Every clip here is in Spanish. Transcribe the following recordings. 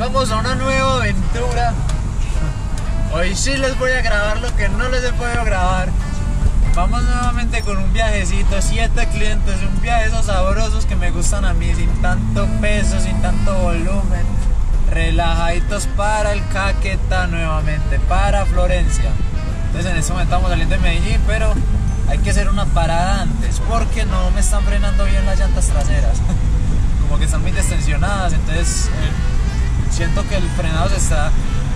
vamos a una nueva aventura. Hoy sí les voy a grabar lo que no les he podido grabar. Vamos nuevamente con un viajecito, siete clientes, un viaje esos sabrosos que me gustan a mí, sin tanto peso, sin tanto volumen. Relajaditos para el Caquetá nuevamente, para Florencia. Entonces en este momento estamos saliendo de Medellín, pero hay que hacer una parada antes porque no me están frenando bien las llantas traseras. Como que están muy destensionadas, entonces eh, siento que el frenado se está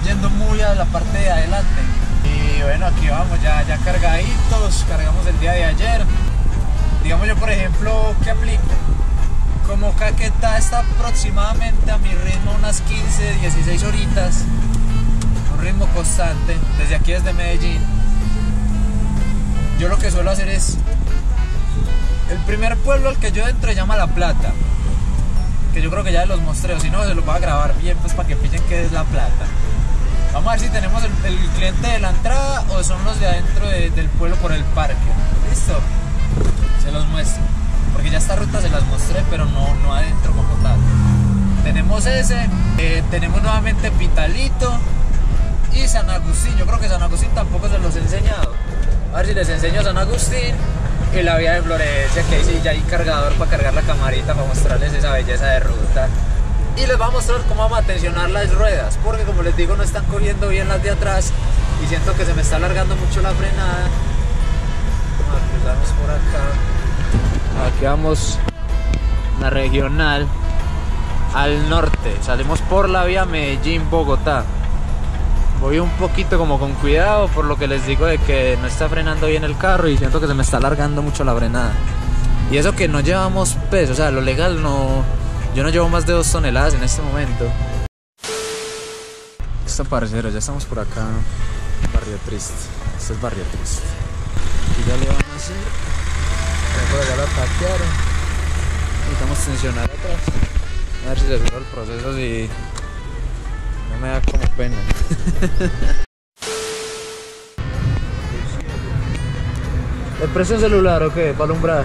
yendo muy a la parte de adelante. Y bueno, aquí vamos ya, ya cargaditos, cargamos el día de ayer. Digamos yo por ejemplo, ¿qué aplico? Como Caquetá está aproximadamente a mi ritmo unas 15, 16 horitas, un ritmo constante, desde aquí desde Medellín. Yo lo que suelo hacer es, el primer pueblo al que yo entro llama La Plata, que yo creo que ya los mostré, si no se los voy a grabar bien pues para que pillen qué es La Plata. Vamos a ver si tenemos el, cliente de la entrada o son los de adentro del pueblo por el parque. ¿Listo? Se los muestro. Porque ya esta ruta se las mostré, pero no, no adentro como tal. Tenemos ese, eh, tenemos nuevamente Pitalito y San Agustín. Yo creo que San Agustín tampoco se los he enseñado. A ver si les enseño San Agustín y la vía de Florencia, que dice ya hay cargador para cargar la camarita, para mostrarles esa belleza de ruta y les voy a mostrar cómo vamos a tensionar las ruedas porque como les digo no están cogiendo bien las de atrás y siento que se me está alargando mucho la frenada. Vamos por acá. Aquí vamos la regional al norte. Salimos por la vía Medellín Bogotá voy un poquito como con cuidado por lo que les digo de que no está frenando bien el carro y siento que se me está alargando mucho la frenada y eso que no llevamos peso o sea lo legal no yo no llevo más de dos toneladas en este momento. Esto parcero, ya estamos por acá. Barrio Triste. Esto es Barrio Triste. Y ya le van a hacer. Por allá la taquearon. Necesitamos tensionar atrás. A ver si se el proceso si no me da como pena. ¿Le presto un celular o qué? Para alumbrar.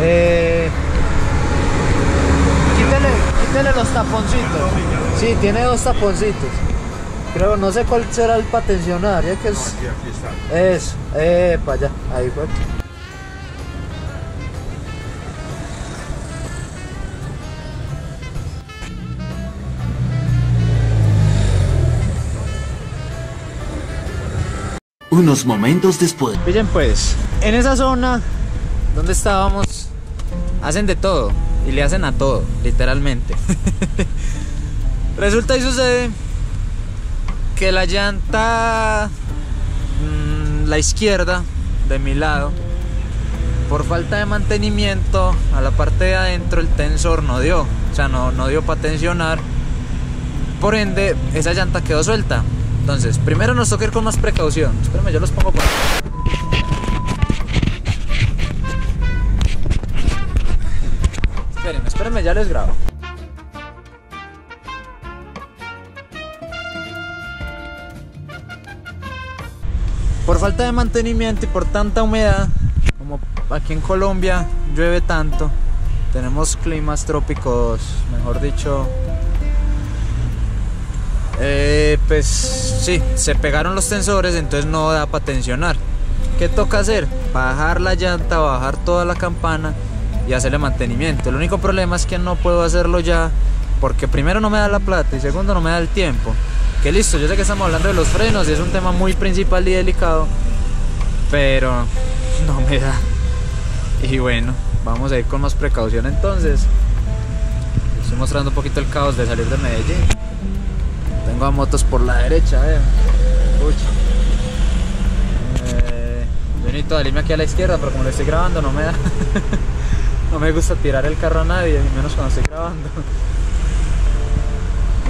Eh, quítele, los taponcitos. Sí, tiene dos taponcitos. Creo, no sé cuál será el para tensionar, ya que es. Eso, eh, para allá, ahí fue. Unos momentos después. Miren pues, en esa zona donde estábamos hacen de todo y le hacen a todo, literalmente. Resulta y sucede que la llanta, mm, la izquierda de mi lado, por falta de mantenimiento, a la parte de adentro el tensor no dio, o sea, no, no dio para tensionar. Por ende, esa llanta quedó suelta. Entonces, primero nos toca ir con más precaución. Espérenme, yo los pongo por Espérenme, ya les grabo. Por falta de mantenimiento y por tanta humedad, como aquí en Colombia llueve tanto, tenemos climas trópicos, mejor dicho, eh, pues sí, se pegaron los tensores, entonces no da para tensionar. ¿Qué toca hacer? Bajar la llanta, bajar toda la campana y hacerle mantenimiento. El único problema es que no puedo hacerlo ya porque primero no me da la plata y segundo no me da el tiempo. Que listo, yo sé que estamos hablando de los frenos y es un tema muy principal y delicado, pero no me da. Y bueno, vamos a ir con más precaución entonces. Estoy mostrando un poquito el caos de salir de Medellín. Tengo a motos por la derecha, eh. Eh, necesito salirme aquí a la izquierda, pero como lo estoy grabando no me da. no me gusta tirar el carro a nadie, menos cuando estoy grabando.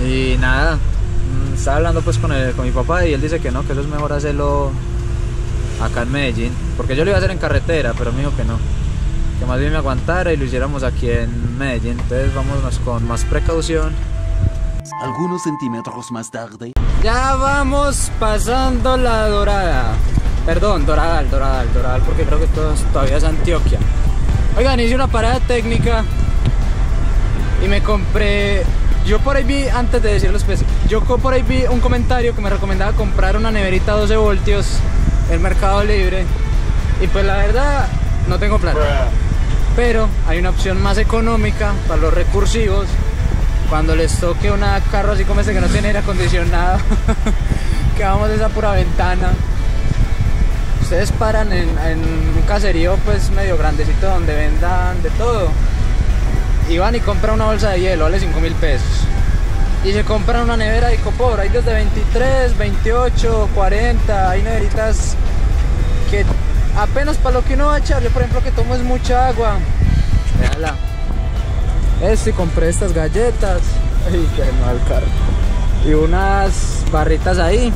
Y nada, mm, estaba hablando pues con, con mi papá y él dice que no, que eso es mejor hacerlo acá en Medellín. Porque yo lo iba a hacer en carretera, pero me dijo que no. Que más bien me aguantara y lo hiciéramos aquí en Medellín. Entonces vámonos con más precaución. Algunos centímetros más tarde. Ya vamos pasando la dorada. Perdón, Doradal, Doradal, Doradal, porque creo que todavía es Antioquia. Oigan, hice una parada técnica y me compré. Yo por ahí vi, antes de decir los precios, yo por ahí vi un comentario que me recomendaba comprar una neverita 12 voltios en Mercado Libre. Y pues la verdad, no tengo plata. Pero hay una opción más económica para los recursivos. Cuando les toque una carro así como este que no tiene aire acondicionado, que vamos de esa pura ventana. Ustedes paran en, un caserío pues medio grandecito donde vendan de todo. Y van y compran una bolsa de hielo, vale 5 mil pesos. Y se compran una nevera de copor. Hay desde 23, 28, 40. Hay neveritas que apenas para lo que uno va a echar. Yo por ejemplo que tomo es mucha agua. Véala. Esto y compré estas galletas. Y unas barritas ahí.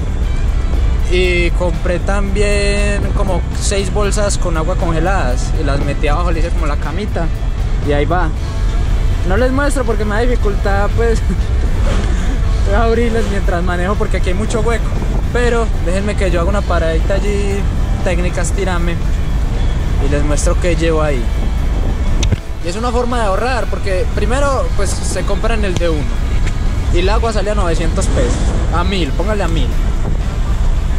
Y compré también como seis bolsas con agua congeladas. Y las metí abajo, le hice como la camita. Y ahí va. No les muestro porque me da dificultad pues abrirles mientras manejo porque aquí hay mucho hueco. Pero déjenme que yo haga una paradita allí, técnicas tirame. Y les muestro qué llevo ahí. Y es una forma de ahorrar, porque primero pues se compra en el de uno. Y el agua sale a 900 pesos. A 1000, póngale a 1000.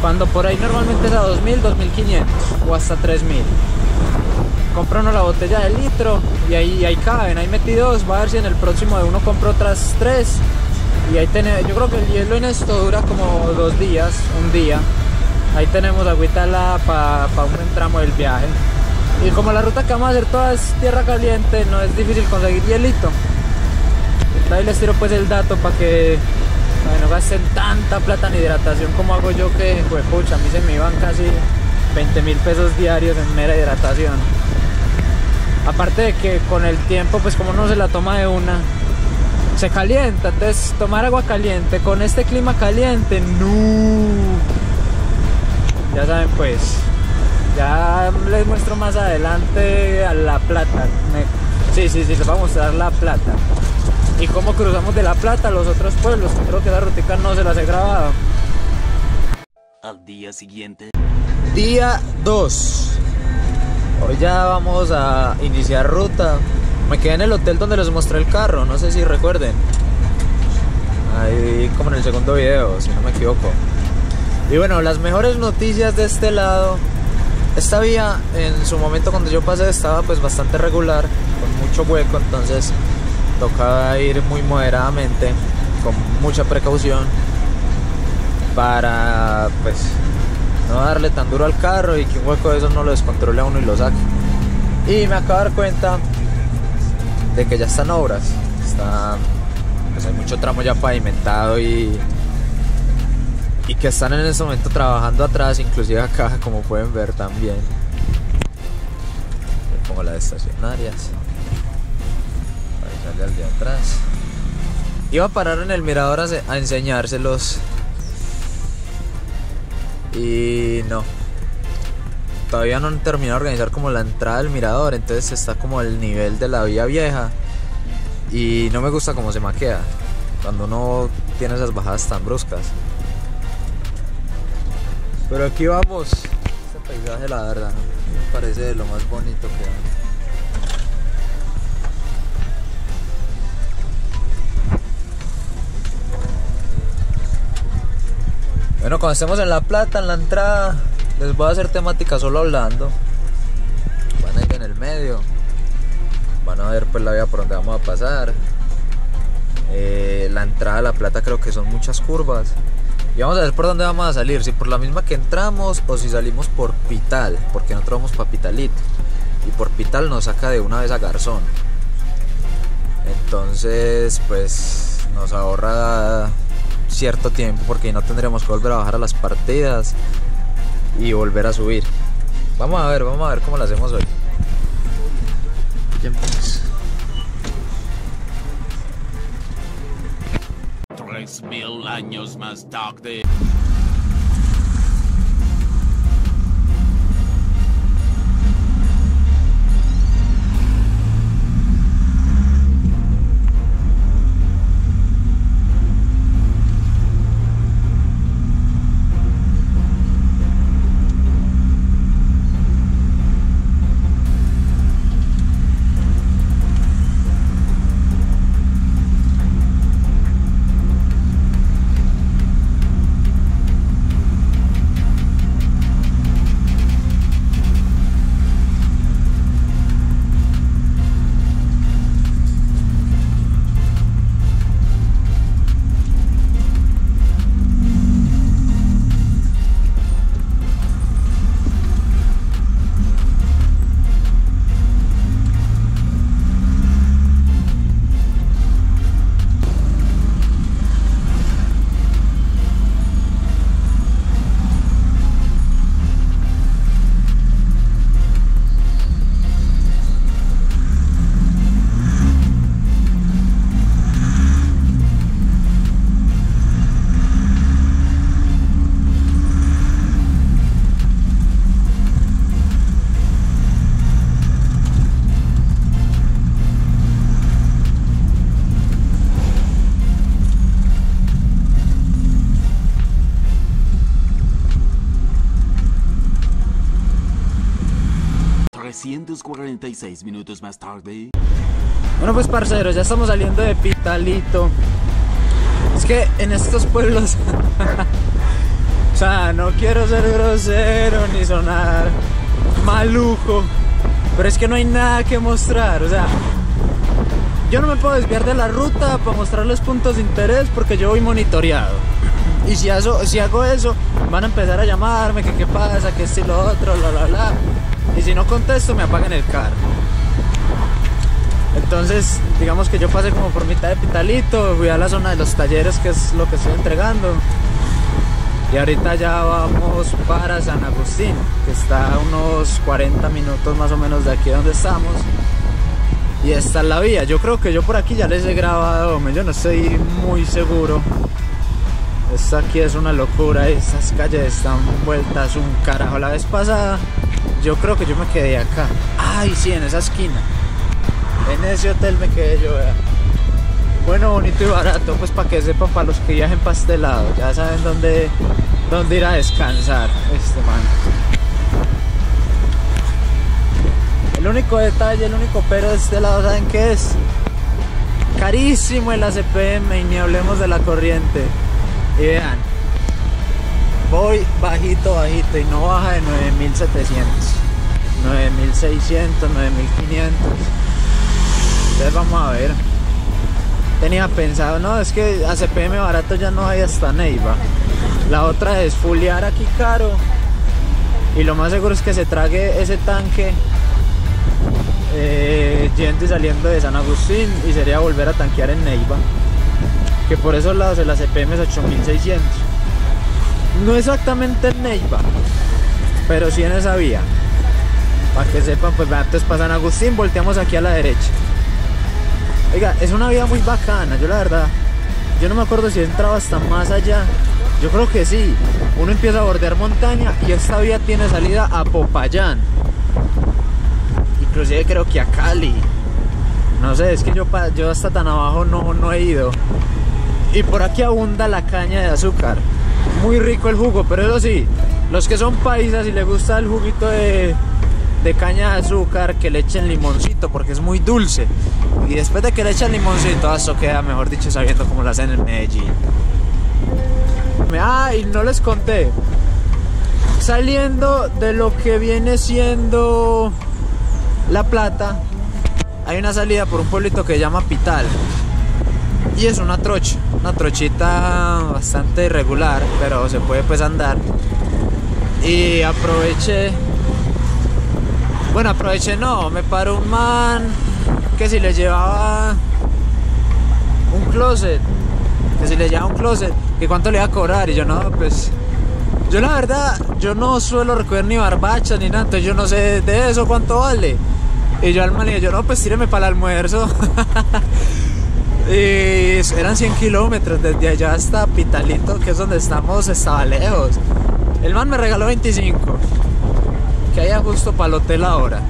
Cuando por ahí normalmente es a 2000, 2500 o hasta 3000. Compra uno la botella de litro y ahí, ahí caben, ahí metí dos. Va a ver si en el próximo de uno compro otras tres. Y ahí tenemos, yo creo que el hielo en esto dura como dos días, un día. Ahí tenemos agüita para un buen tramo del viaje. Y como la ruta que vamos a hacer toda es tierra caliente, no es difícil conseguir hielito. Ahí les tiro pues el dato para que no gasten tanta plata en hidratación como hago yo que, pues, pucha, a mí se me iban casi 20 mil pesos diarios en mera hidratación. Aparte de que con el tiempo, pues como no se la toma de una, se calienta. Entonces, tomar agua caliente con este clima caliente, no. Ya saben, pues. Ya les muestro más adelante a La Plata. Me- Sí, sí, sí, les voy a mostrar La Plata. Y cómo cruzamos de La Plata a los otros pueblos. Creo que esa rutica no se las he grabado. Al día siguiente. Día 2. Hoy ya vamos a iniciar ruta. Me quedé en el hotel donde les mostré el carro, no sé si recuerden. Ahí como en el segundo video, si no me equivoco. Y bueno, las mejores noticias de este lado. Esta vía en su momento cuando yo pasé estaba pues bastante regular, con mucho hueco, entonces tocaba ir muy moderadamente, con mucha precaución, para pues no darle tan duro al carro y que un hueco de esos no lo descontrole a uno y lo saque. Y me acabo de dar cuenta de que ya están obras. Está, pues hay mucho tramo ya pavimentado y, y que están en este momento trabajando atrás, inclusive acá, como pueden ver también. Le pongo las estacionarias. Ahí sale al de atrás. Iba a parar en el mirador a enseñárselos. Y no. Todavía no han terminado de organizar como la entrada del mirador, entonces está como el nivel de la vía vieja. Y no me gusta cómo se maquea cuando uno tiene esas bajadas tan bruscas. Pero aquí vamos. Este paisaje la verdad me parece de lo más bonito que hay. Bueno, cuando estemos en La Plata, en la entrada, les voy a hacer temática solo hablando. Van a ir en el medio. Van a ver pues la vía por donde vamos a pasar. Eh, la entrada a La Plata creo que son muchas curvas. Y vamos a ver por dónde vamos a salir. Si por la misma que entramos o si salimos por Pital. Porque nosotros vamos para Pitalito. Y por Pital nos saca de una vez a Garzón. Entonces, pues nos ahorra cierto tiempo porque no tendremos que volver a bajar a las partidas y volver a subir. Vamos a ver, vamos a ver cómo lo hacemos hoy. Años más tarde. 246 minutos más tarde. Bueno, pues parceros, ya estamos saliendo de Pitalito. Es que en estos pueblos. o sea, no quiero ser grosero ni sonar maluco. Pero es que no hay nada que mostrar. O sea, yo no me puedo desviar de la ruta para mostrarles puntos de interés porque yo voy monitoreado. Y si, hago, eso, van a empezar a llamarme, que qué pasa, que esto y lo otro, bla, bla, bla. Y si no contesto, me apagan el carro. Entonces, digamos que yo pasé como por mitad de Pitalito, fui a la zona de los talleres, que es lo que estoy entregando. Y ahorita ya vamos para San Agustín, que está a unos 40 minutos más o menos de aquí donde estamos. Y esta es la vía. Yo creo que yo por aquí ya les he grabado, yo no estoy muy seguro. Esta aquí es una locura, estas calles están vueltas un carajo. La vez pasada, yo creo que yo me quedé acá. Ay, sí, en esa esquina. En ese hotel me quedé yo, vea. Bueno, bonito y barato, pues para que sepan, para los que viajen para este lado, ya saben dónde, dónde ir a descansar. Este man. El único detalle, el único pero de este lado, ¿saben qué es? Carísimo el ACPM y ni hablemos de la corriente. Y vean, voy bajito, bajito y no baja de 9700, 9600, 9500. Entonces vamos a ver. Tenía pensado, no, es que a CPM barato ya no hay hasta Neiva. La otra es fulear aquí caro. Y lo más seguro es que se trague ese tanque eh, yendo y saliendo de San Agustín y sería volver a tanquear en Neiva. Que por esos lados el ACPM es 8600. No exactamente en Neiva, pero sí en esa vía. Para que sepan, pues antes para San Agustín volteamos aquí a la derecha. Oiga, es una vía muy bacana, yo la verdad, yo no me acuerdo si he entrado hasta más allá. Yo creo que sí. Uno empieza a bordear montaña y esta vía tiene salida a Popayán. Inclusive creo que a Cali. No sé, es que yo, yo hasta tan abajo no, no he ido. Y por aquí abunda la caña de azúcar. Muy rico el jugo, pero eso sí, los que son paisas y les gusta el juguito de, de caña de azúcar, que le echen limoncito porque es muy dulce. Y después de que le echan limoncito, eso queda, mejor dicho, sabiendo cómo lo hacen en Medellín. Ah, y no les conté. Saliendo de lo que viene siendo La Plata, hay una salida por un pueblito que se llama Pital. Y es una trocha, una trochita bastante irregular, pero se puede pues andar. Y aproveché, bueno, aproveché no, me paró un man que si le llevaba un closet, que si le llevaba un closet, que cuánto le iba a cobrar. Y yo no, pues, yo la verdad, yo no suelo recoger ni barbachas ni nada, entonces yo no sé de eso cuánto vale. Y yo al man le yo no, pues tíreme para el almuerzo. Y eran 100 kilómetros desde allá hasta Pitalito, que es donde estamos, estaba lejos. El man me regaló 25, que haya justo para el hotel ahora.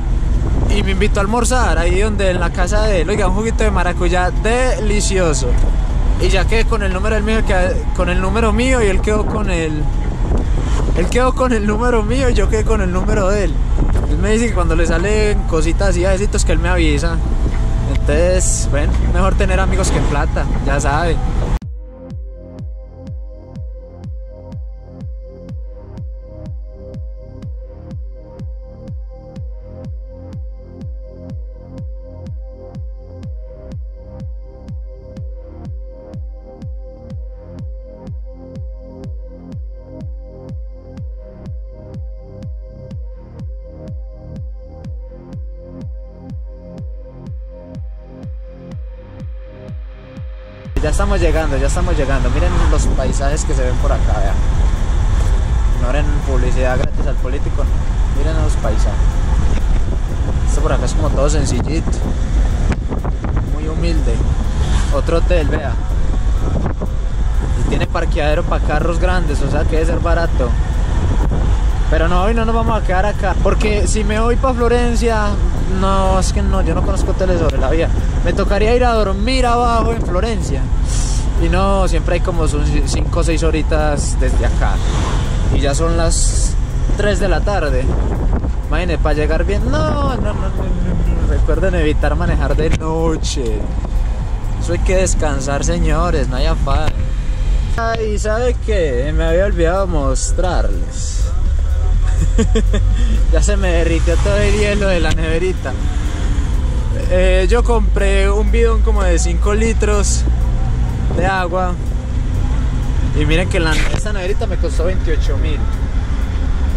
Y me invitó a almorzar ahí donde en la casa de él, oiga, un juguito de maracuyá delicioso. Y ya quedé con el número del mío, con el número mío y él quedó con el. Él quedó con el número mío y yo quedé con el número de él. Él me dice que cuando le salen cositas y besitos que él me avisa. Entonces, bueno, mejor tener amigos que plata, ya sabe. Llegando, ya estamos llegando. Miren los paisajes que se ven por acá, vean. Ignoren publicidad gratis al político. Miren los paisajes. Esto por acá es como todo sencillito. Muy humilde. Otro hotel, vea. Y tiene parqueadero para carros grandes, o sea que debe ser barato. Pero no, hoy no nos vamos a quedar acá. Porque si me voy para Florencia, no, es que no, yo no conozco hoteles sobre la vía. Me tocaría ir a dormir abajo en Florencia. Y no, siempre hay como 5 o 6 horitas desde acá. Y ya son las 3 de la tarde. Imagínate, para llegar bien. No, no, no, no. Recuerden evitar manejar de noche. Eso hay que descansar, señores, no hay afán. Ay, ¿sabe qué? Me había olvidado mostrarles. ya se me derritió todo el hielo de la neverita. Eh, yo compré un bidón como de 5 litros de agua. Y miren que la, esta neverita me costó 28 mil.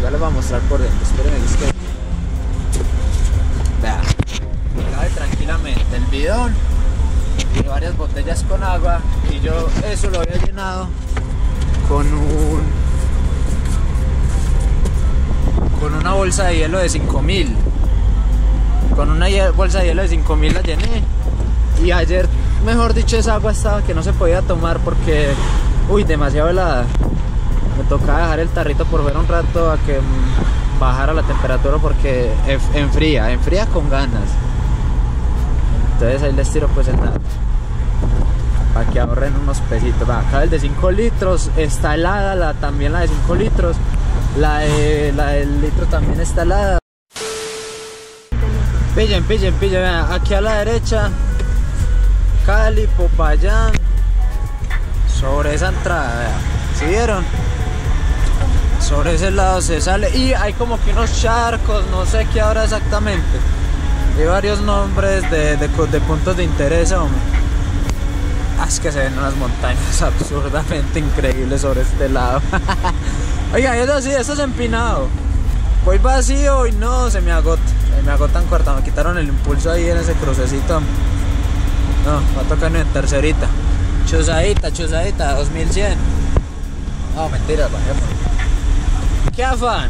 Ya les voy a mostrar por dentro. Espérenme, es que. Vean. Cabe tranquilamente el bidón y varias botellas con agua. Y yo eso lo había llenado con un. con una bolsa de hielo de 5000. Con una bolsa de hielo de 5000 la llené. Y ayer, mejor dicho, esa agua estaba que no se podía tomar porque. Uy, demasiado helada. Me tocaba dejar el tarrito por ver un rato a que bajara la temperatura porque enf- enfría, enfría con ganas. Entonces ahí les tiro pues el dato. Para que ahorren unos pesitos. Va, acá el de 5 litros está helada, la, también la de 5 litros. La, de, la del litro también está helada. Pillen, pillen, pillen. vean, Aquí a la derecha, Cali, Popayán. Sobre esa entrada, vean. ¿Sí vieron? Sobre ese lado se sale y hay como que unos charcos, no sé qué ahora exactamente. Hay varios nombres de, de puntos de interés, hombre. Ah, es que se ven unas montañas absurdamente increíbles sobre este lado. Oiga, es así, esto es empinado. Voy vacío y no, se me agota. Se me agotan corta, me quitaron el impulso ahí en ese crucecito. No, va a tocar en tercerita. Chuzadita, chuzadita, 2100. No, mentiras, bajemos. ¿Qué afán?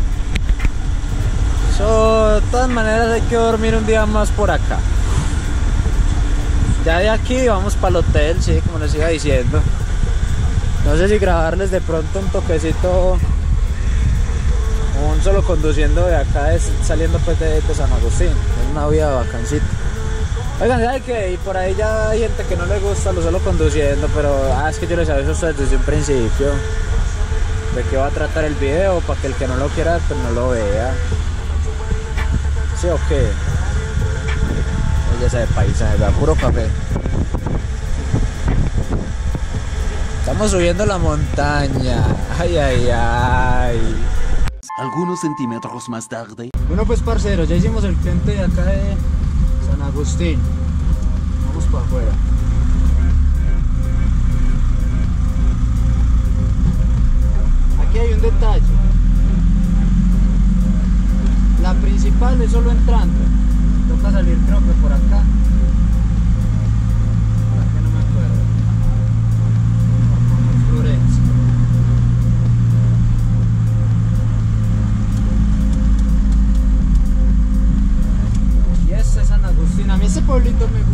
So, de todas maneras hay que dormir un día más por acá. Ya de aquí vamos para el hotel, sí, como les iba diciendo. No sé si grabarles de pronto un toquecito, solo conduciendo de acá, saliendo pues de, de San Agustín. Es una vida bacancita. Oigan, ¿saben qué? Y por ahí ya hay gente que no le gusta lo solo conduciendo, pero ah, es que yo les aviso a ustedes desde un principio de qué va a tratar el video para que el que no lo quiera pues no lo vea. ¿Sí o qué? Ella ese paisaje, vea, puro café. Estamos subiendo la montaña. Ay, ay, ay. Algunos centímetros más tarde. Bueno pues parceros, ya hicimos el cliente de acá de San Agustín. Vamos para afuera. Aquí hay un detalle. La principal es solo entrando. Toca salir creo que por acá. Nasa Paulinho também.